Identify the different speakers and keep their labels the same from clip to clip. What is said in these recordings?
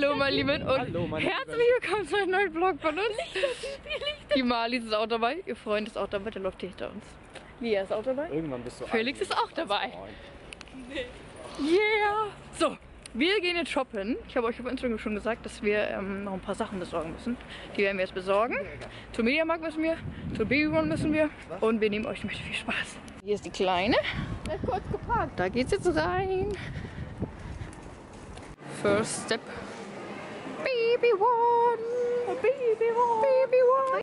Speaker 1: Hallo, meine Lieben, und
Speaker 2: Hallo, meine
Speaker 1: herzlich willkommen zu einem neuen Vlog von uns. Die Marlies ist auch dabei, ihr Freund ist auch dabei, der läuft hier hinter uns. Lia ist auch dabei.
Speaker 2: Irgendwann bist du
Speaker 1: Felix ist auch dabei. Yeah! So, wir gehen jetzt shoppen. Ich habe euch auf Instagram schon gesagt, dass wir ähm, noch ein paar Sachen besorgen müssen. Die werden wir jetzt besorgen. Zum Mediamarkt müssen wir, zum Babyone müssen wir und wir nehmen euch mit viel Spaß. Hier ist die Kleine. Hat kurz geparkt. Da geht's jetzt rein. First step. Baby one. Baby one. Baby one.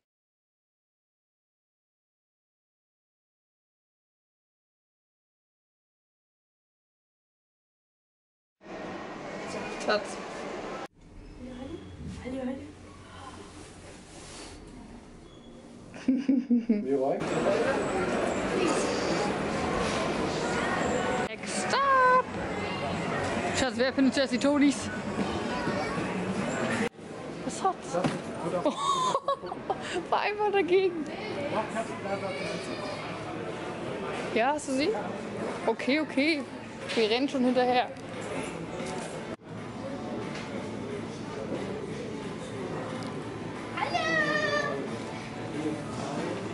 Speaker 1: Schatz.
Speaker 2: Leroy?
Speaker 1: Next stop. Schatz, wer findet zuerst die Tonis? War einfach dagegen. Ja, hast du sie? Okay, okay. Wir rennen schon hinterher.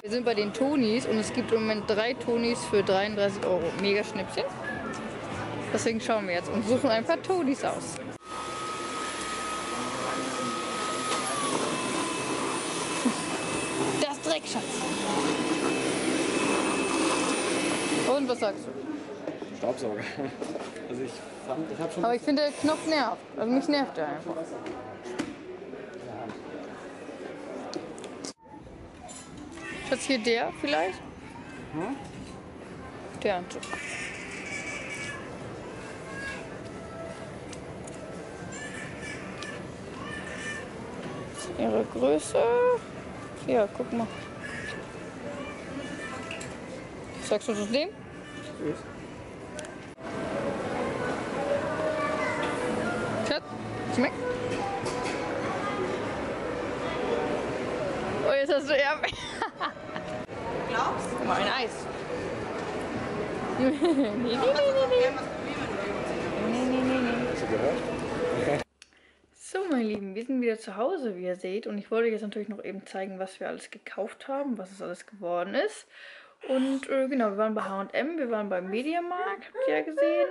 Speaker 1: Wir sind bei den Tonis und es gibt im Moment drei Tonis für 33 Euro. Mega Schnäppchen. Deswegen schauen wir jetzt und suchen ein paar Tonis aus. Das Dreck, Schatz. Und was sagst du?
Speaker 2: Staubsauger. Also ich fand, ich habe schon.
Speaker 1: Aber ich finde, der Knopf nervt. Also mich nervt der einfach. Schatz, hier der vielleicht?
Speaker 2: Hm?
Speaker 1: Der Anzug. Ihre Größe. Ja, guck mal. Sagst du zu dem? Schatz, schmeckt. Oh, jetzt hast du ja.
Speaker 3: Glaubst
Speaker 1: Guck mal, ein Eis. nee, nee, nee, nee, nee. Nee, nee, nee, nee.
Speaker 2: Hast du gehört?
Speaker 1: So, meine Lieben, wir sind wieder zu Hause, wie ihr seht. Und ich wollte jetzt natürlich noch eben zeigen, was wir alles gekauft haben, was es alles geworden ist. Und äh, genau, wir waren bei H&M, wir waren beim Mediamarkt, habt ihr ja gesehen.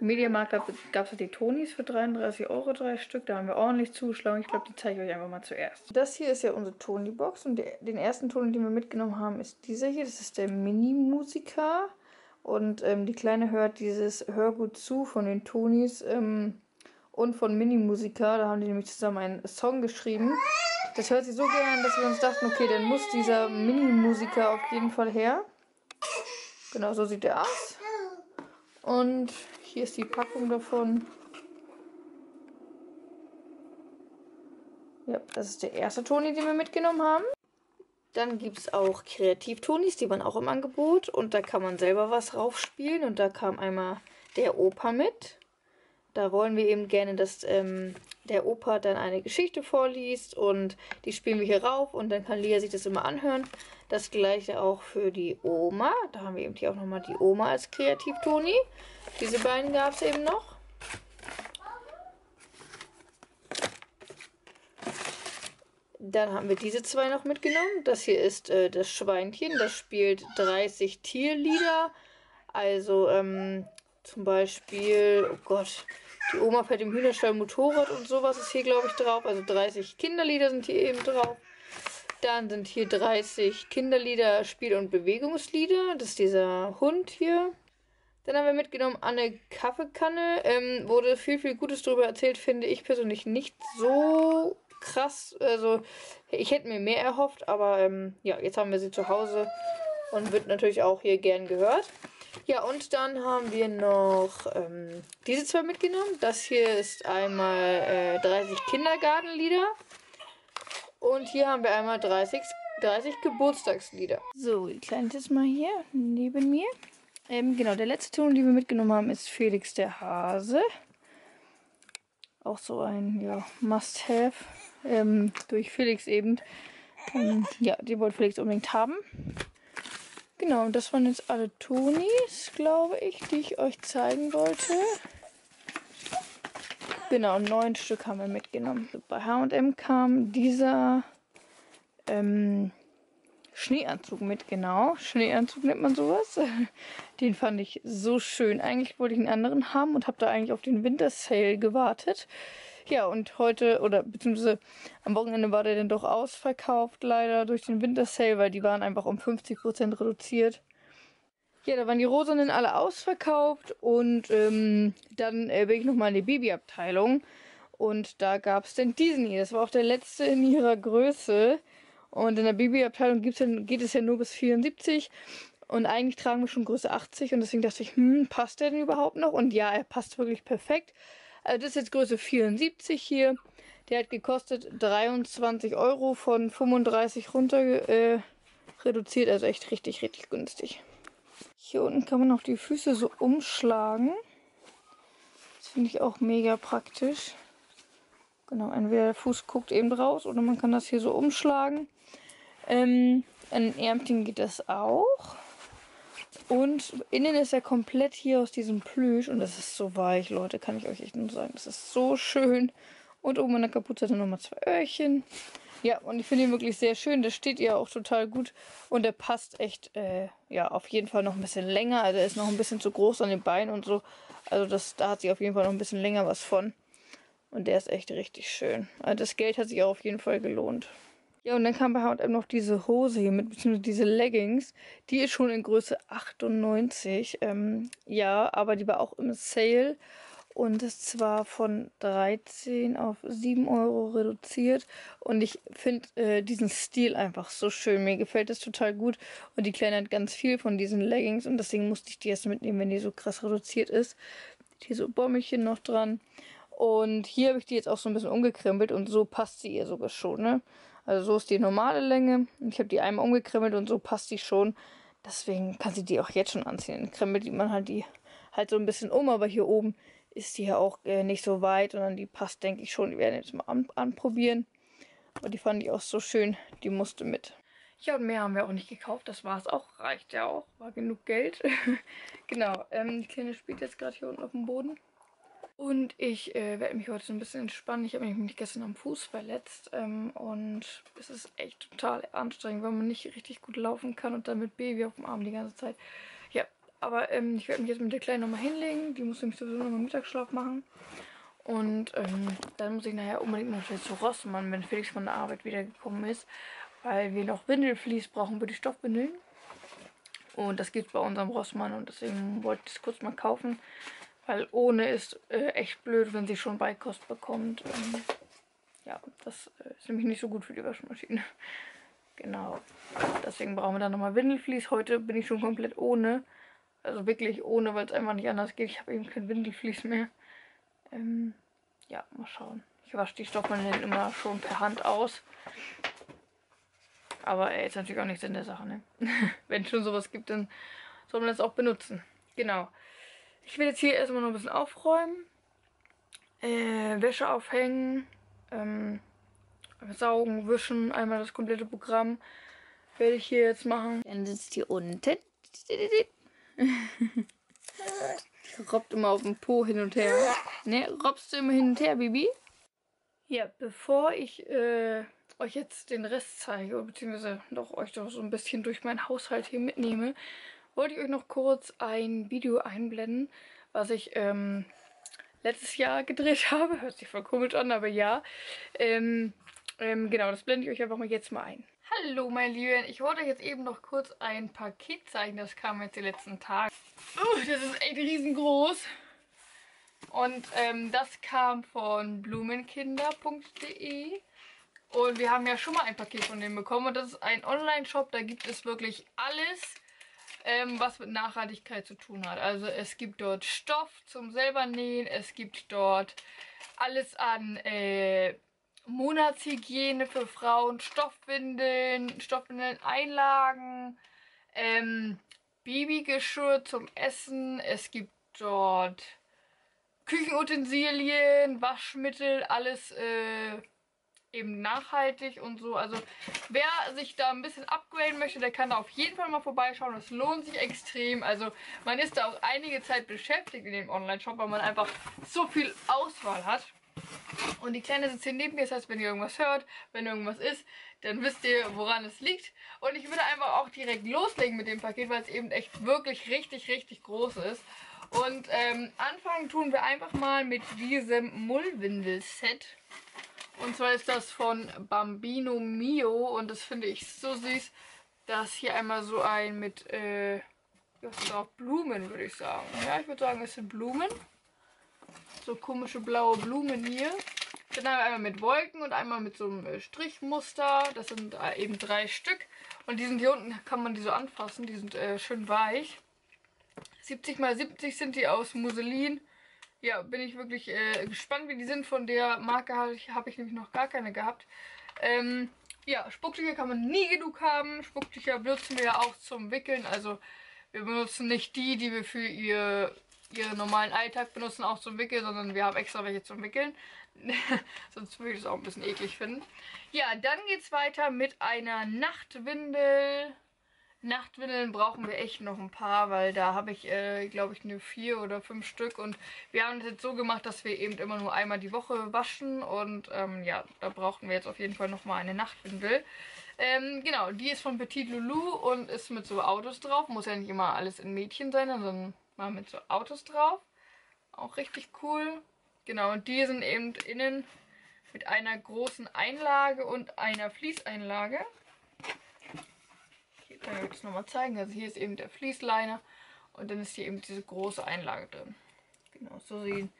Speaker 1: Im Mediamarkt gab es ja die Tonis für 33 Euro, drei Stück. Da haben wir ordentlich zugeschlagen. Ich glaube, die zeige ich euch einfach mal zuerst. Das hier ist ja unsere Toni-Box. Und der, den ersten Toni, den wir mitgenommen haben, ist dieser hier. Das ist der Mini-Musiker. Und ähm, die Kleine hört dieses Hör gut zu von den Tonis. Ähm, und von Mini-Musiker. Da haben die nämlich zusammen einen Song geschrieben. Das hört sie so gern, dass wir uns dachten, okay, dann muss dieser Mini-Musiker auf jeden Fall her. Genau, so sieht er aus. Und hier ist die Packung davon. Ja, das ist der erste Toni, den wir mitgenommen haben. Dann gibt es auch Kreativ-Tonis, die waren auch im Angebot. Und da kann man selber was raufspielen. Und da kam einmal der Opa mit. Da wollen wir eben gerne, dass ähm, der Opa dann eine Geschichte vorliest und die spielen wir hier rauf und dann kann Lia sich das immer anhören. Das gleiche auch für die Oma. Da haben wir eben hier auch nochmal die Oma als Kreativ-Toni. Diese beiden gab es eben noch. Dann haben wir diese zwei noch mitgenommen. Das hier ist äh, das Schweinchen. Das spielt 30 Tierlieder. Also ähm, zum Beispiel, oh Gott, die Oma fährt im Hühnerstall Motorrad und sowas ist hier, glaube ich, drauf. Also 30 Kinderlieder sind hier eben drauf. Dann sind hier 30 Kinderlieder, Spiel- und Bewegungslieder. Das ist dieser Hund hier. Dann haben wir mitgenommen Anne Kaffeekanne. Ähm, wurde viel, viel Gutes darüber erzählt, finde ich persönlich nicht so krass. Also ich hätte mir mehr erhofft, aber ähm, ja, jetzt haben wir sie zu Hause und wird natürlich auch hier gern gehört. Ja, und dann haben wir noch ähm, diese zwei mitgenommen. Das hier ist einmal äh, 30 Kindergartenlieder. Und hier haben wir einmal 30, 30 Geburtstagslieder. So, die Kleine ist mal hier neben mir. Ähm, genau, der letzte Ton, den wir mitgenommen haben, ist Felix der Hase. Auch so ein ja, Must-Have. Ähm, durch Felix eben. Ähm, ja, den wollte Felix unbedingt haben. Genau, das waren jetzt alle Tonis, glaube ich, die ich euch zeigen wollte. Genau, neun Stück haben wir mitgenommen. Bei HM kam dieser ähm, Schneeanzug mit, genau. Schneeanzug nennt man sowas. Den fand ich so schön. Eigentlich wollte ich einen anderen haben und habe da eigentlich auf den Winter Sale gewartet. Ja, und heute, oder beziehungsweise am Wochenende war der dann doch ausverkauft, leider durch den Winter Sale, weil die waren einfach um 50% reduziert. Ja, da waren die Rosanen alle ausverkauft und ähm, dann äh, bin ich nochmal in die Babyabteilung und da gab es den Disney. Das war auch der letzte in ihrer Größe. Und in der Babyabteilung geht es ja nur bis 74. Und eigentlich tragen wir schon Größe 80 und deswegen dachte ich, hm, passt der denn überhaupt noch? Und ja, er passt wirklich perfekt. Also das ist jetzt Größe 74 hier. Der hat gekostet 23 Euro von 35 runter äh, reduziert. Also echt richtig, richtig günstig. Hier unten kann man auch die Füße so umschlagen. Das finde ich auch mega praktisch. Genau, entweder der Fuß guckt eben raus oder man kann das hier so umschlagen. Ähm, an den Ärmchen geht das auch. Und innen ist er komplett hier aus diesem Plüsch und das ist so weich, Leute, kann ich euch echt nur sagen. Das ist so schön. Und oben an der Kapuze hat er nochmal zwei Öhrchen. Ja, und ich finde ihn wirklich sehr schön. Der steht ja auch total gut. Und der passt echt, äh, ja, auf jeden Fall noch ein bisschen länger. Also er ist noch ein bisschen zu groß an den Beinen und so. Also das, da hat sich auf jeden Fall noch ein bisschen länger was von. Und der ist echt richtig schön. Also das Geld hat sich auch auf jeden Fall gelohnt. Ja, und dann kam bei H&M noch diese Hose hier mit, beziehungsweise diese Leggings. Die ist schon in Größe 98. Ähm, ja, aber die war auch im Sale. Und es zwar von 13 auf 7 Euro reduziert. Und ich finde äh, diesen Stil einfach so schön. Mir gefällt das total gut. Und die Kleine hat ganz viel von diesen Leggings. Und deswegen musste ich die erst mitnehmen, wenn die so krass reduziert ist. Hier so Bommelchen noch dran. Und hier habe ich die jetzt auch so ein bisschen umgekrempelt. Und so passt sie ihr sogar schon, ne? Also so ist die normale Länge. Ich habe die einmal umgekrempelt und so passt die schon. Deswegen kann sie die auch jetzt schon anziehen. Krempelt die man halt die halt so ein bisschen um. Aber hier oben ist die ja auch äh, nicht so weit, sondern die passt, denke ich schon. Die werden jetzt mal an anprobieren. Aber die fand ich auch so schön, die musste mit. Ja, und mehr haben wir auch nicht gekauft. Das war es auch. Reicht ja auch. War genug Geld. genau. Ähm, die Kleine spielt jetzt gerade hier unten auf dem Boden. Und ich äh, werde mich heute so ein bisschen entspannen. Ich habe mich gestern am Fuß verletzt. Ähm, und es ist echt total anstrengend, weil man nicht richtig gut laufen kann und dann mit Baby auf dem Arm die ganze Zeit. Aber ähm, ich werde mich jetzt mit der Kleinen nochmal hinlegen. Die muss nämlich sowieso nochmal Mittagsschlaf machen. Und ähm, dann muss ich nachher unbedingt noch zu Rossmann, wenn Felix von der Arbeit wiedergekommen ist. Weil wir noch Windelflies brauchen für die Stoffwindeln. Und das gibt es bei unserem Rossmann. Und deswegen wollte ich es kurz mal kaufen. Weil ohne ist äh, echt blöd, wenn sie schon Beikost bekommt. Ähm, ja, das äh, ist nämlich nicht so gut für die Waschmaschine. genau. Deswegen brauchen wir dann nochmal Windelflies. Heute bin ich schon komplett ohne. Also wirklich ohne, weil es einfach nicht anders geht. Ich habe eben kein Windelflies mehr. Ähm, ja, mal schauen. Ich wasche die Stoffmandeln immer schon per Hand aus. Aber ey, ist natürlich auch nichts in der Sache, ne? Wenn es schon sowas gibt, dann soll man das auch benutzen. Genau. Ich will jetzt hier erstmal noch ein bisschen aufräumen. Äh, Wäsche aufhängen. Ähm, saugen, wischen. Einmal das komplette Programm werde ich hier jetzt machen. Dann sitzt hier unten. Robbt immer auf dem Po hin und her. Ne, robbst du immer hin und her, Bibi? Ja, bevor ich äh, euch jetzt den Rest zeige, beziehungsweise doch euch doch so ein bisschen durch meinen Haushalt hier mitnehme, wollte ich euch noch kurz ein Video einblenden, was ich ähm, letztes Jahr gedreht habe. Hört sich voll komisch an, aber ja. Ähm, ähm, genau, das blende ich euch einfach mal jetzt mal ein. Hallo meine Lieben, ich wollte euch jetzt eben noch kurz ein Paket zeigen, das kam jetzt die letzten Tage. Uh, das ist echt riesengroß. Und ähm, das kam von blumenkinder.de. Und wir haben ja schon mal ein Paket von denen bekommen. Und das ist ein Online-Shop, da gibt es wirklich alles, ähm, was mit Nachhaltigkeit zu tun hat. Also es gibt dort Stoff zum selber nähen, es gibt dort alles an äh, Monatshygiene für Frauen, Stoffwindeln, Stoffwindeln, Einlagen, ähm, Babygeschirr zum Essen. Es gibt dort Küchenutensilien, Waschmittel, alles äh, eben nachhaltig und so. Also wer sich da ein bisschen upgraden möchte, der kann da auf jeden Fall mal vorbeischauen. Das lohnt sich extrem. Also man ist da auch einige Zeit beschäftigt in dem Online-Shop, weil man einfach so viel Auswahl hat. Und die Kleine sitzt hier neben mir, das heißt, wenn ihr irgendwas hört, wenn irgendwas ist, dann wisst ihr, woran es liegt. Und ich würde einfach auch direkt loslegen mit dem Paket, weil es eben echt wirklich richtig, richtig groß ist. Und ähm, anfangen tun wir einfach mal mit diesem Mullwindel-Set. Und zwar ist das von Bambino Mio und das finde ich so süß. dass hier einmal so ein mit, äh, was ist auch Blumen, würde ich sagen. Ja, ich würde sagen, es sind Blumen. So komische blaue Blumen hier. Dann haben wir einmal mit Wolken und einmal mit so einem äh, Strichmuster. Das sind äh, eben drei Stück. Und die sind hier unten, kann man die so anfassen. Die sind äh, schön weich. 70 x 70 sind die aus Musselin. Ja, bin ich wirklich äh, gespannt, wie die sind. Von der Marke habe ich, hab ich nämlich noch gar keine gehabt. Ähm, ja, Spucktücher kann man nie genug haben. Spucktücher benutzen wir ja auch zum Wickeln. Also wir benutzen nicht die, die wir für ihr, ihren normalen Alltag benutzen, auch zum Wickeln, sondern wir haben extra welche zum Wickeln. Sonst würde ich es auch ein bisschen eklig finden. Ja, dann geht es weiter mit einer Nachtwindel. Nachtwindeln brauchen wir echt noch ein paar, weil da habe ich, äh, glaube ich, nur vier oder fünf Stück. Und wir haben das jetzt so gemacht, dass wir eben immer nur einmal die Woche waschen. Und ähm, ja, da brauchten wir jetzt auf jeden Fall nochmal eine Nachtwindel. Ähm, genau, die ist von Petit Loulou und ist mit so Autos drauf. Muss ja nicht immer alles in Mädchen sein, sondern mal mit so Autos drauf. Auch richtig cool. Genau, und die sind eben innen mit einer großen Einlage und einer Fließeinlage. Hier können wir das nochmal zeigen. Also hier ist eben der Fließliner und dann ist hier eben diese große Einlage drin. Genau, so sehen,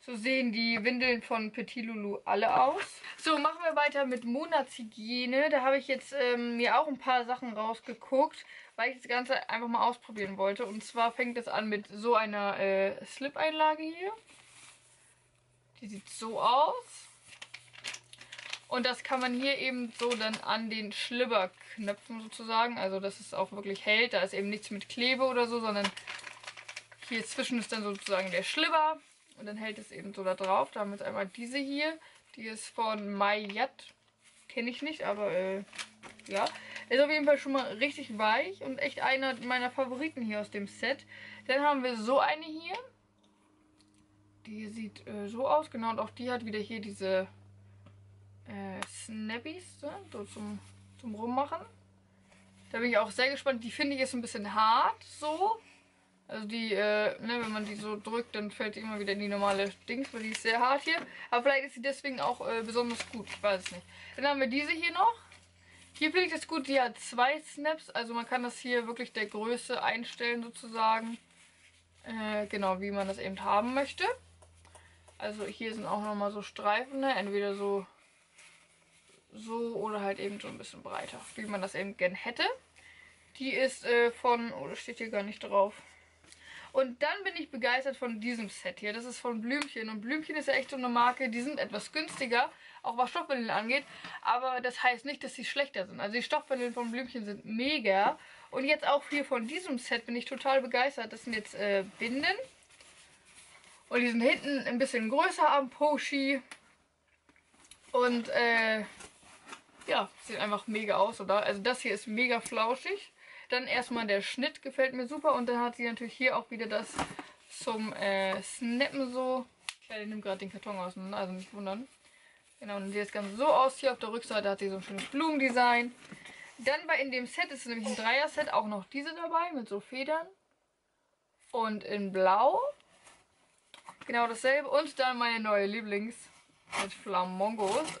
Speaker 1: so sehen die Windeln von Petit Lulu alle aus. So, machen wir weiter mit Monatshygiene. Da habe ich jetzt ähm, mir auch ein paar Sachen rausgeguckt, weil ich das Ganze einfach mal ausprobieren wollte. Und zwar fängt es an mit so einer äh, Slip-Einlage hier. Die sieht so aus. Und das kann man hier eben so dann an den Schlibber knöpfen sozusagen. Also dass es auch wirklich hält. Da ist eben nichts mit Klebe oder so, sondern hier zwischen ist dann sozusagen der Schlibber. Und dann hält es eben so da drauf. Da haben wir jetzt einmal diese hier. Die ist von Mayat. Kenne ich nicht, aber äh, ja. Ist auf jeden Fall schon mal richtig weich und echt einer meiner Favoriten hier aus dem Set. Dann haben wir so eine hier. Die sieht äh, so aus, genau. Und auch die hat wieder hier diese äh, Snappies, so, so zum, zum Rummachen. Da bin ich auch sehr gespannt. Die finde ich ist ein bisschen hart, so. Also die, äh, ne, wenn man die so drückt, dann fällt die immer wieder in die normale Dings, weil die ist sehr hart hier. Aber vielleicht ist sie deswegen auch äh, besonders gut, ich weiß es nicht. Dann haben wir diese hier noch. Hier finde ich das gut, die hat zwei Snaps, also man kann das hier wirklich der Größe einstellen sozusagen. Äh, genau, wie man das eben haben möchte. Also hier sind auch nochmal so Streifen, ne? entweder so so oder halt eben so ein bisschen breiter, wie man das eben gern hätte. Die ist äh, von, oh, das steht hier gar nicht drauf. Und dann bin ich begeistert von diesem Set hier. Das ist von Blümchen. Und Blümchen ist ja echt so eine Marke, die sind etwas günstiger, auch was Stoffwindeln angeht. Aber das heißt nicht, dass sie schlechter sind. Also die Stoffwindeln von Blümchen sind mega. Und jetzt auch hier von diesem Set bin ich total begeistert. Das sind jetzt äh, Binden. Und die sind hinten ein bisschen größer am Poshi. Und äh, ja, sieht einfach mega aus, oder? Also das hier ist mega flauschig. Dann erstmal der Schnitt gefällt mir super. Und dann hat sie natürlich hier auch wieder das zum äh, Snappen so. Ich nehme gerade den Karton auseinander, also nicht wundern. Genau, und sieht das Ganze so aus. Hier auf der Rückseite hat sie so ein schönes Blumendesign. Dann war in dem Set, ist nämlich ein Dreier-Set, auch noch diese dabei mit so Federn. Und in Blau. Genau dasselbe. Und dann meine neue Lieblings mit Flamongos.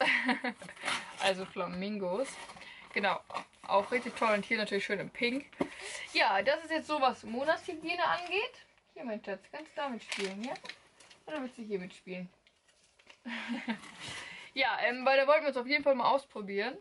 Speaker 1: also Flamingos. Genau, auch richtig toll und hier natürlich schön in Pink. Ja, das ist jetzt so, was Monatshygiene angeht. Hier, mein Schatz, kannst du damit spielen, ja? Oder willst du hier mitspielen? ja, ähm, weil da wollten wir es auf jeden Fall mal ausprobieren.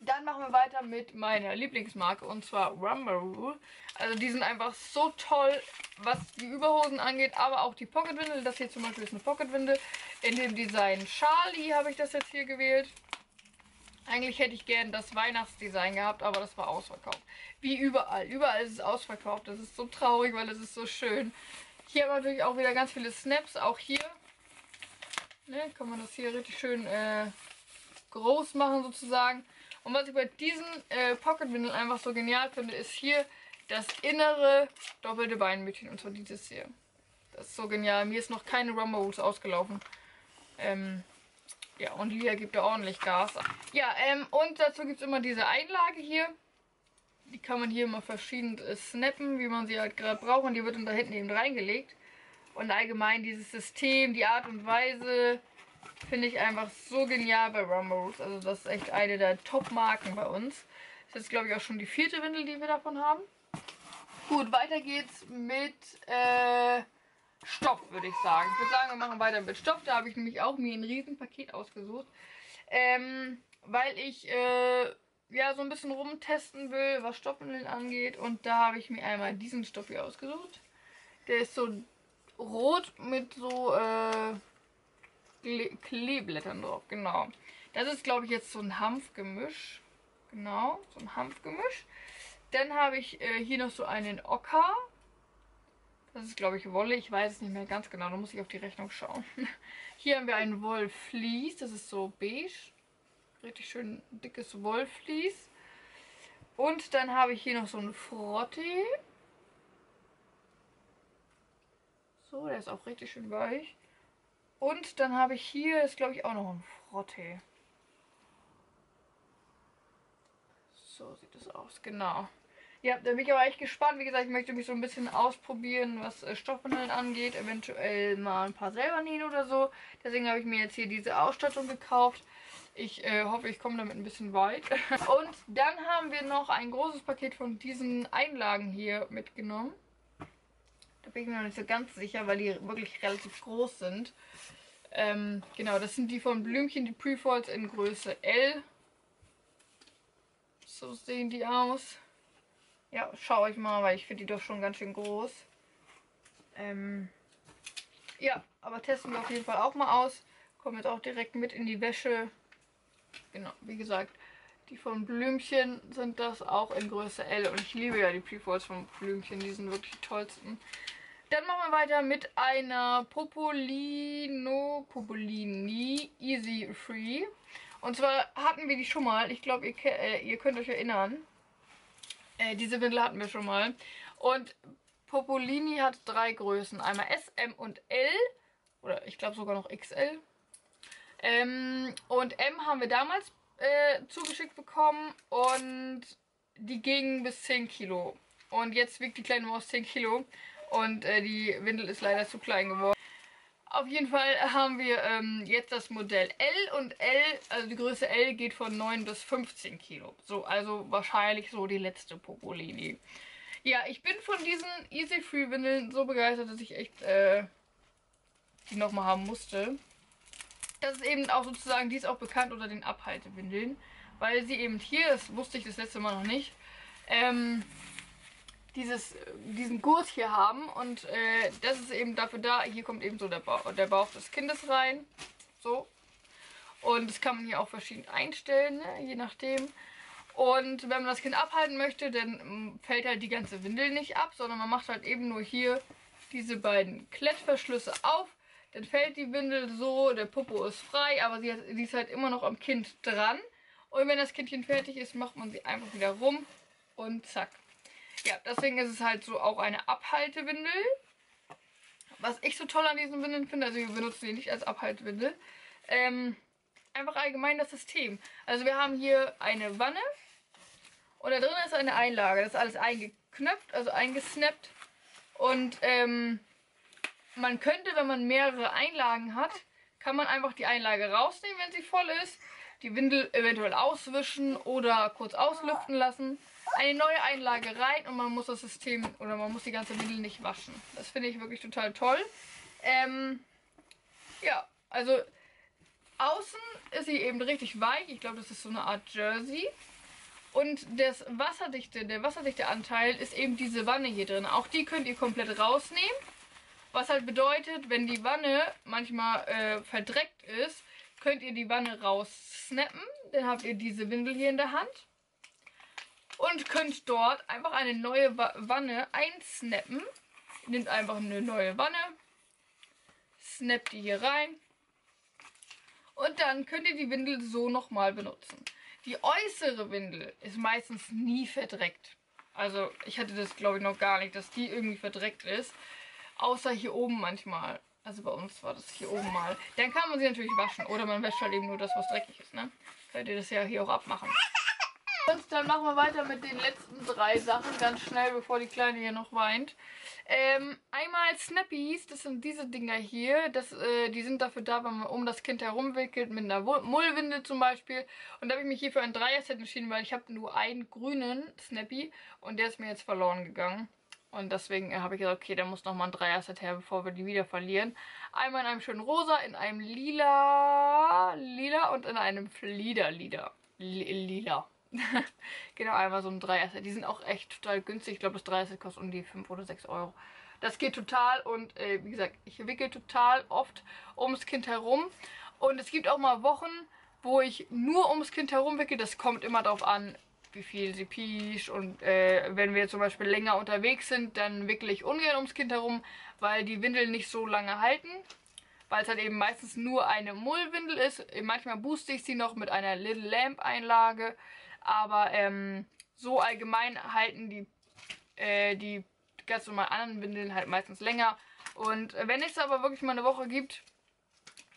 Speaker 1: Dann machen wir weiter mit meiner Lieblingsmarke und zwar Rumbaroo. Also die sind einfach so toll, was die Überhosen angeht, aber auch die Pocketwindel. Das hier zum Beispiel ist eine Pocketwindel. In dem Design Charlie habe ich das jetzt hier gewählt. Eigentlich hätte ich gern das Weihnachtsdesign gehabt, aber das war ausverkauft. Wie überall. Überall ist es ausverkauft. Das ist so traurig, weil es ist so schön. Hier haben wir natürlich auch wieder ganz viele Snaps. Auch hier ne, kann man das hier richtig schön äh, groß machen sozusagen. Und was ich bei diesen äh, Pocket-Windeln einfach so genial finde, ist hier das innere doppelte Beinmütchen. Und zwar dieses hier. Das ist so genial. Mir ist noch keine Rumble ausgelaufen. Ähm, ja, und Lia gibt da ordentlich Gas. Ja, ähm, und dazu gibt es immer diese Einlage hier. Die kann man hier immer verschieden äh, snappen, wie man sie halt gerade braucht. Und die wird dann da hinten eben reingelegt. Und allgemein dieses System, die Art und Weise, finde ich einfach so genial bei Rumbles. Also das ist echt eine der Top-Marken bei uns. Das ist glaube ich auch schon die vierte Windel, die wir davon haben. Gut, weiter geht's mit äh, Stoff, würde ich sagen. Ich würde sagen, wir machen weiter mit Stoff. Da habe ich nämlich auch mir ein riesen Paket ausgesucht. Ähm, weil ich äh, ja so ein bisschen rumtesten will, was Stoffwindeln angeht. Und da habe ich mir einmal diesen Stoff hier ausgesucht. Der ist so rot mit so äh, Kleeblättern drauf, genau. Das ist, glaube ich, jetzt so ein Hanfgemisch. Genau, so ein Hanfgemisch. Dann habe ich äh, hier noch so einen Ocker. Das ist, glaube ich, Wolle. Ich weiß es nicht mehr ganz genau. Da muss ich auf die Rechnung schauen. Hier haben wir einen Wollflies. Das ist so beige. Richtig schön dickes Wollflies. Und dann habe ich hier noch so einen Frotte. So, der ist auch richtig schön weich. Und dann habe ich hier, ist glaube ich auch noch ein Frotte. So sieht es aus, genau. Ja, da bin ich aber echt gespannt. Wie gesagt, ich möchte mich so ein bisschen ausprobieren, was äh, Stoffwindeln angeht. Eventuell mal ein paar selber nähen oder so. Deswegen habe ich mir jetzt hier diese Ausstattung gekauft. Ich äh, hoffe, ich komme damit ein bisschen weit. Und dann haben wir noch ein großes Paket von diesen Einlagen hier mitgenommen. Da bin ich mir noch nicht so ganz sicher, weil die wirklich relativ groß sind. Ähm, genau, das sind die von Blümchen, die Prefolds in Größe L. So sehen die aus. Ja, schau ich mal, weil ich finde die doch schon ganz schön groß. Ähm, ja, aber testen wir auf jeden Fall auch mal aus. Kommen jetzt auch direkt mit in die Wäsche. Genau, wie gesagt, die von Blümchen sind das auch in Größe L. Und ich liebe ja die Prefolds von Blümchen, die sind wirklich die tollsten. Dann machen wir weiter mit einer Popolino Popolini Easy Free. Und zwar hatten wir die schon mal. Ich glaube, ihr, äh, ihr, könnt euch erinnern. Äh, diese Windel hatten wir schon mal. Und Popolini hat drei Größen. Einmal S, M und L. Oder ich glaube sogar noch XL. Ähm, und M haben wir damals äh, zugeschickt bekommen. Und die gingen bis 10 Kilo. Und jetzt wiegt die kleine Maus 10 Kilo. Und äh, die Windel ist leider zu klein geworden. Auf jeden Fall haben wir ähm, jetzt das Modell L und L, also die Größe L geht von 9 bis 15 Kilo. So, also wahrscheinlich so die letzte Popolini. Ja, ich bin von diesen Easy Free Windeln so begeistert, dass ich echt äh, die nochmal haben musste. Das ist eben auch sozusagen, die ist auch bekannt unter den Abhaltewindeln, weil sie eben hier, das wusste ich das letzte Mal noch nicht, ähm, dieses, diesen Gurt hier haben. Und äh, das ist eben dafür da. Hier kommt eben so der, ba der Bauch des Kindes rein. So. Und das kann man hier auch verschieden einstellen, ne? je nachdem. Und wenn man das Kind abhalten möchte, dann mm, fällt halt die ganze Windel nicht ab, sondern man macht halt eben nur hier diese beiden Klettverschlüsse auf. Dann fällt die Windel so, der Popo ist frei, aber sie, sie ist halt immer noch am Kind dran. Und wenn das Kindchen fertig ist, macht man sie einfach wieder rum und zack, ja, deswegen ist es halt so auch eine Abhaltewindel. Was ich so toll an diesen Windeln finde, also wir benutzen die nicht als Abhaltewindel, ähm, einfach allgemein das System. Also wir haben hier eine Wanne und da drin ist eine Einlage. Das ist alles eingeknöpft, also eingesnappt. Und ähm, man könnte, wenn man mehrere Einlagen hat, kann man einfach die Einlage rausnehmen, wenn sie voll ist, die Windel eventuell auswischen oder kurz auslüften lassen eine neue Einlage rein und man muss das System oder man muss die ganze Windel nicht waschen. Das finde ich wirklich total toll. Ähm, ja, also außen ist sie eben richtig weich. Ich glaube, das ist so eine Art Jersey. Und das wasserdichte, der wasserdichte Anteil ist eben diese Wanne hier drin. Auch die könnt ihr komplett rausnehmen. Was halt bedeutet, wenn die Wanne manchmal äh, verdreckt ist, könnt ihr die Wanne raussnappen. Dann habt ihr diese Windel hier in der Hand und könnt dort einfach eine neue Wanne einsnappen. Nehmt einfach eine neue Wanne, snappt die hier rein Und dann könnt ihr die Windel so nochmal benutzen. Die äußere Windel ist meistens nie verdreckt. Also ich hatte das glaube ich noch gar nicht, dass die irgendwie verdreckt ist. Außer hier oben manchmal. Also bei uns war das hier oben mal. Dann kann man sie natürlich waschen. Oder man wäscht halt eben nur das, was dreckig ist. Ne? Könnt ihr das ja hier auch abmachen. Und dann machen wir weiter mit den letzten drei Sachen. Ganz schnell, bevor die Kleine hier noch weint. Ähm, einmal Snappies, das sind diese Dinger hier. Das, äh, die sind dafür da, wenn man um das Kind herumwickelt, mit einer Mullwinde zum Beispiel. Und da habe ich mich hier für ein Dreier-Set entschieden, weil ich habe nur einen grünen Snappy und der ist mir jetzt verloren gegangen. Und deswegen habe ich gesagt, okay, da muss nochmal ein Dreier-Set her, bevor wir die wieder verlieren. Einmal in einem schönen Rosa, in einem lila, lila und in einem Flieder-Lila. Lila. genau, einmal so ein Dreier-Set. Die sind auch echt total günstig. Ich glaube, das Dreier-Set kostet um die 5 oder 6 Euro. Das geht total und äh, wie gesagt, ich wickel total oft ums Kind herum. Und es gibt auch mal Wochen, wo ich nur ums Kind herum wickel. Das kommt immer darauf an, wie viel sie piescht. Und äh, wenn wir zum Beispiel länger unterwegs sind, dann wickle ich ungern ums Kind herum, weil die Windeln nicht so lange halten. Weil es halt eben meistens nur eine Mullwindel ist. Manchmal booste ich sie noch mit einer Little Lamp Einlage. Aber ähm, so allgemein halten die, äh, die ganz normalen anderen Windeln halt meistens länger. Und wenn es aber wirklich mal eine Woche gibt,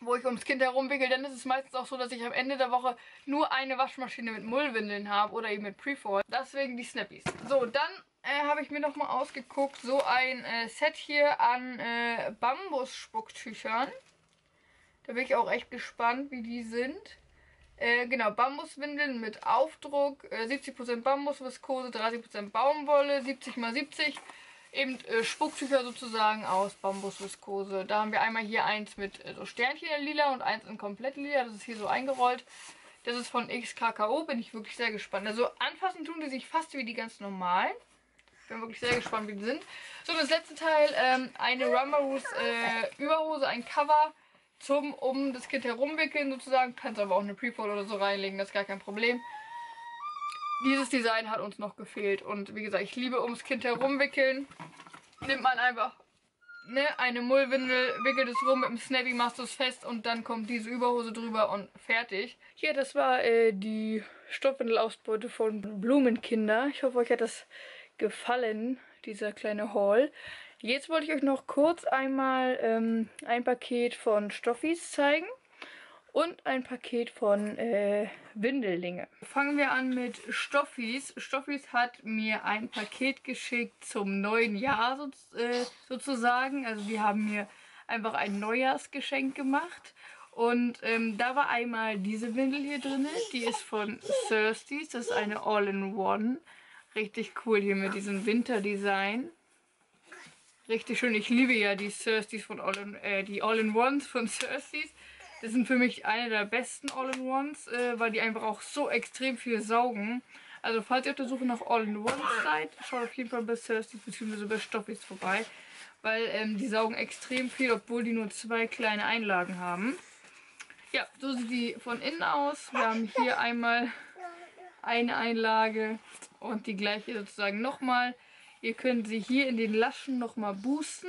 Speaker 1: wo ich ums Kind herumwickel, dann ist es meistens auch so, dass ich am Ende der Woche nur eine Waschmaschine mit Mullwindeln habe oder eben mit Prefold. Deswegen die Snappies. So, dann äh, habe ich mir nochmal ausgeguckt, so ein äh, Set hier an äh, Bambus-Spucktüchern. Da bin ich auch echt gespannt, wie die sind. Äh, genau, Bambuswindeln mit Aufdruck, äh, 70% Bambusviskose, 30% Baumwolle, 70 x 70. Eben äh, Spucktücher sozusagen aus Bambusviskose. Da haben wir einmal hier eins mit äh, so Sternchen in lila und eins in komplett lila. Das ist hier so eingerollt. Das ist von XKKO, bin ich wirklich sehr gespannt. Also anfassen tun die sich fast wie die ganz normalen. Bin wirklich sehr gespannt, wie die sind. So, das letzte Teil, ähm, eine Rumbaroos äh, Überhose, ein Cover zum um das Kind herumwickeln sozusagen. Kannst aber auch eine Prefold oder so reinlegen, das ist gar kein Problem. Dieses Design hat uns noch gefehlt und wie gesagt, ich liebe ums Kind herumwickeln. Nimmt man einfach ne, eine Mullwindel, wickelt es rum mit dem Snappy, machst es fest und dann kommt diese Überhose drüber und fertig. Hier, das war äh, die Stoffwindelausbeute von Blumenkinder. Ich hoffe, euch hat das gefallen, dieser kleine Haul. Jetzt wollte ich euch noch kurz einmal ähm, ein Paket von Stoffis zeigen und ein Paket von äh, Windellinge. Fangen wir an mit Stoffis. Stoffis hat mir ein Paket geschickt zum neuen Jahr so, äh, sozusagen. Also wir haben mir einfach ein Neujahrsgeschenk gemacht. Und ähm, da war einmal diese Windel hier drin. Die ist von Thirsties. Das ist eine All-in-One. Richtig cool hier mit diesem Winterdesign. Richtig schön. Ich liebe ja die Thirsties von All in, äh, die All-in-Ones von Thirsties. Das sind für mich eine der besten All-in-Ones, äh, weil die einfach auch so extrem viel saugen. Also falls ihr auf der Suche nach All-in-Ones seid, schaut auf jeden Fall bei Thirsties bzw. bei Stoffis vorbei. Weil ähm, die saugen extrem viel, obwohl die nur zwei kleine Einlagen haben. Ja, so sieht die von innen aus. Wir haben hier einmal eine Einlage und die gleiche sozusagen nochmal. Ihr könnt sie hier in den Laschen nochmal boosten.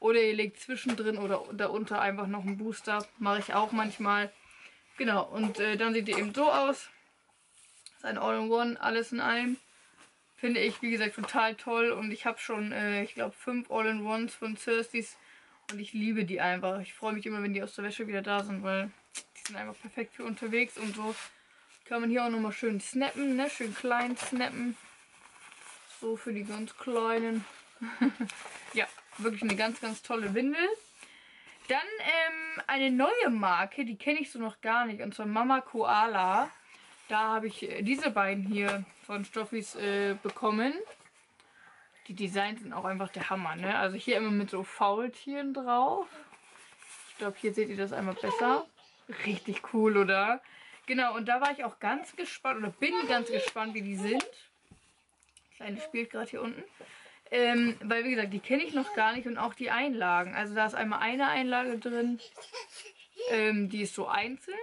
Speaker 1: Oder ihr legt zwischendrin oder darunter einfach noch einen Booster. Mache ich auch manchmal. Genau, und äh, dann sieht die eben so aus. Das ist ein All-in-One, alles in einem. Finde ich, wie gesagt, total toll. Und ich habe schon, äh, ich glaube, fünf All-in-Ones von Thirsties. Und ich liebe die einfach. Ich freue mich immer, wenn die aus der Wäsche wieder da sind, weil die sind einfach perfekt für unterwegs. Und so kann man hier auch nochmal schön snappen, ne? Schön klein snappen. So für die ganz kleinen. ja, wirklich eine ganz, ganz tolle Windel. Dann ähm, eine neue Marke, die kenne ich so noch gar nicht. Und zwar Mama Koala. Da habe ich äh, diese beiden hier von Stoffis äh, bekommen. Die Designs sind auch einfach der Hammer, ne? Also hier immer mit so Faultieren drauf. Ich glaube, hier seht ihr das einmal besser. Richtig cool, oder? Genau, und da war ich auch ganz gespannt, oder bin ganz gespannt, wie die sind. Kleine spielt gerade hier unten. Ähm, weil, wie gesagt, die kenne ich noch gar nicht und auch die Einlagen. Also da ist einmal eine Einlage drin, ähm, die ist so einzeln.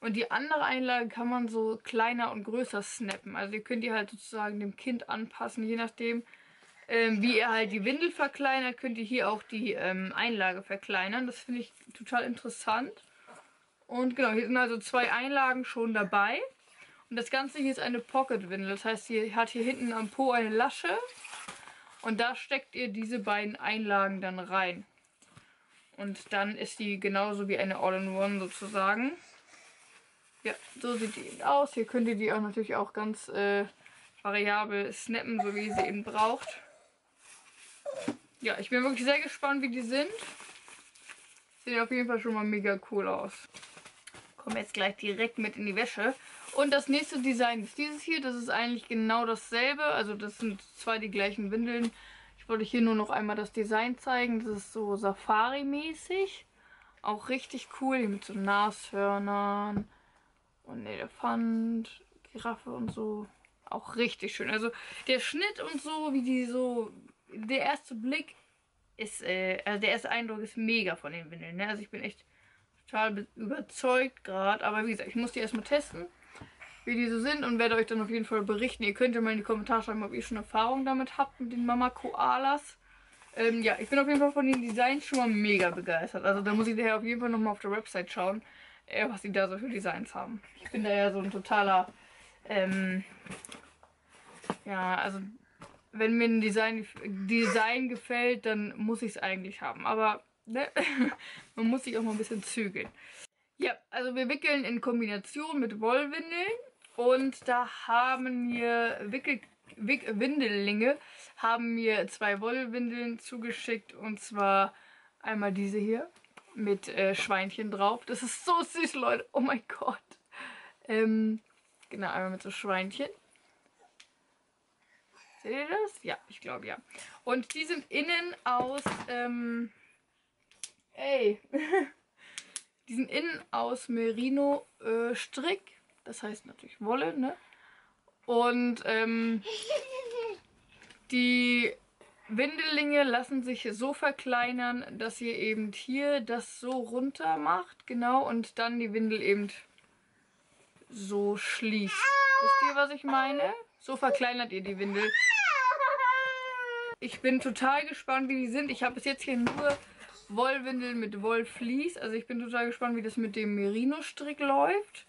Speaker 1: Und die andere Einlage kann man so kleiner und größer snappen. Also ihr könnt die halt sozusagen dem Kind anpassen, je nachdem, ähm, wie ihr halt die Windel verkleinert, könnt ihr hier auch die ähm, Einlage verkleinern. Das finde ich total interessant. Und genau, hier sind also zwei Einlagen schon dabei. Und das Ganze hier ist eine Pocket-Windel. Das heißt, ihr hat hier hinten am Po eine Lasche. Und da steckt ihr diese beiden Einlagen dann rein. Und dann ist die genauso wie eine All-in-One sozusagen. Ja, so sieht die eben aus. Hier könnt ihr die auch natürlich auch ganz äh, variabel snappen, so wie ihr sie eben braucht. Ja, ich bin wirklich sehr gespannt, wie die sind. Sehen auf jeden Fall schon mal mega cool aus. Kommen jetzt gleich direkt mit in die Wäsche. Und das nächste Design ist dieses hier. Das ist eigentlich genau dasselbe. Also das sind zwei die gleichen Windeln. Ich wollte hier nur noch einmal das Design zeigen. Das ist so Safari-mäßig. Auch richtig cool. Hier mit so Nashörnern und Elefant, Giraffe und so. Auch richtig schön. Also der Schnitt und so, wie die so... Der erste Blick ist... Äh, also der erste Eindruck ist mega von den Windeln. Ne? Also ich bin echt total überzeugt gerade. Aber wie gesagt, ich muss die erstmal testen wie die so sind und werde euch dann auf jeden Fall berichten. Ihr könnt ja mal in die Kommentare schreiben, ob ihr schon Erfahrung damit habt mit den Mama Koalas. Ähm, ja, ich bin auf jeden Fall von den Designs schon mal mega begeistert. Also da muss ich daher auf jeden Fall nochmal auf der Website schauen, äh, was die da so für Designs haben. Ich bin da ja so ein totaler, ähm, ja, also wenn mir ein Design, Design gefällt, dann muss ich es eigentlich haben. Aber ne? man muss sich auch mal ein bisschen zügeln. Ja, also wir wickeln in Kombination mit Wollwindeln und da haben wir Wickel, Wick, Windellinge, haben mir zwei Wollwindeln zugeschickt. Und zwar einmal diese hier mit äh, Schweinchen drauf. Das ist so süß, Leute. Oh mein Gott. Ähm, genau, einmal mit so Schweinchen. Seht ihr das? Ja, ich glaube ja. Und die sind innen aus, ähm, ey, die sind innen aus Merino äh, Strick das heißt natürlich Wolle, ne? Und ähm, die Windellinge lassen sich so verkleinern, dass ihr eben hier das so runter macht, genau, und dann die Windel eben so schließt. Wisst ihr, was ich meine? So verkleinert ihr die Windel. Ich bin total gespannt, wie die sind. Ich habe bis jetzt hier nur Wollwindeln mit Wollflies. Also ich bin total gespannt, wie das mit dem Merino-Strick läuft.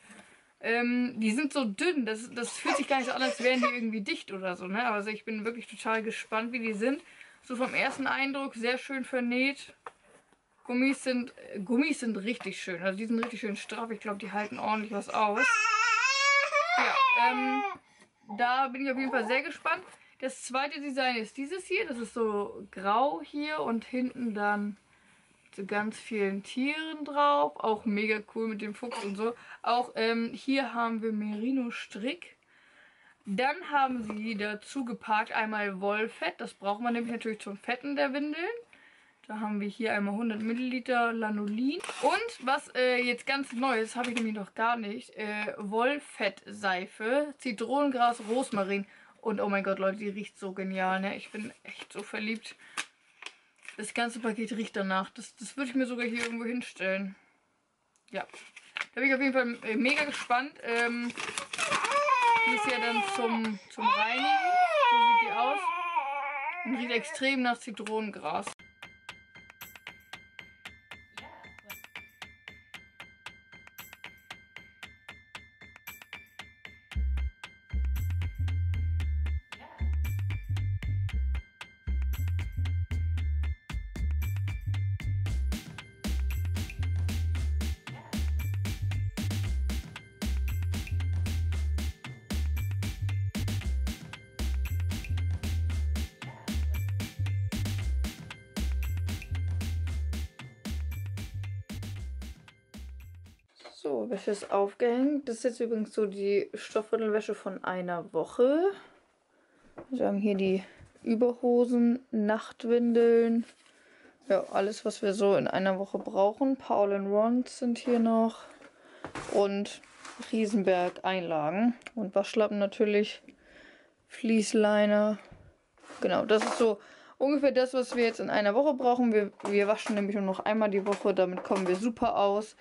Speaker 1: Ähm, die sind so dünn, das, das fühlt sich gar nicht so an, als wären die irgendwie dicht oder so, ne? Also ich bin wirklich total gespannt, wie die sind. So vom ersten Eindruck, sehr schön vernäht. Gummis sind, äh, Gummis sind richtig schön, also die sind richtig schön straff. Ich glaube, die halten ordentlich was aus. Ja, ähm, da bin ich auf jeden Fall sehr gespannt. Das zweite Design ist dieses hier, das ist so grau hier und hinten dann so ganz vielen Tieren drauf. Auch mega cool mit dem Fuchs und so. Auch ähm, hier haben wir Merino-Strick. Dann haben sie dazu gepackt einmal Wollfett. Das braucht man nämlich natürlich zum Fetten der Windeln. Da haben wir hier einmal 100 Milliliter Lanolin. Und was äh, jetzt ganz neu ist, habe ich nämlich noch gar nicht. Äh, Wollfettseife, Zitronengras, Rosmarin. Und oh mein Gott, Leute, die riecht so genial, ne? Ich bin echt so verliebt. Das ganze Paket riecht danach. Das, das würde ich mir sogar hier irgendwo hinstellen. Ja. Da bin ich auf jeden Fall äh, mega gespannt. Ähm, die ist ja dann zum, zum Reinigen. So sieht die aus. Und riecht extrem nach Zitronengras. Ist aufgehängt. Das ist jetzt übrigens so die Stoffwindelwäsche von einer Woche. Wir haben hier die Überhosen, Nachtwindeln. Ja, alles, was wir so in einer Woche brauchen. Paul Rons sind hier noch. Und Riesenberg Einlagen. Und Waschlappen natürlich. Fließleiner. Genau, das ist so ungefähr das, was wir jetzt in einer Woche brauchen. Wir, wir waschen nämlich nur noch einmal die Woche. Damit kommen wir super aus.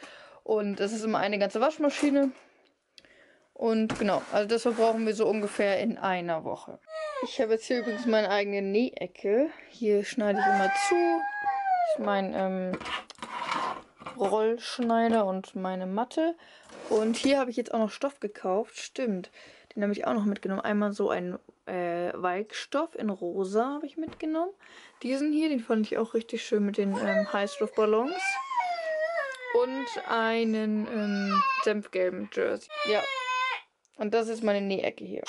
Speaker 1: Und das ist immer eine ganze Waschmaschine. Und genau, also das verbrauchen wir so ungefähr in einer Woche. Ich habe jetzt hier übrigens meine eigene Nähecke. Hier schneide ich immer zu. Ich meine, ähm, Rollschneider und meine Matte. Und hier habe ich jetzt auch noch Stoff gekauft. Stimmt. Den habe ich auch noch mitgenommen. Einmal so ein äh, Weigstoff in rosa habe ich mitgenommen. Diesen hier, den fand ich auch richtig schön mit den ähm, Heißluftballons. Und einen ähm, senfgelben Jersey. Ja. Und das ist meine Nähecke hier.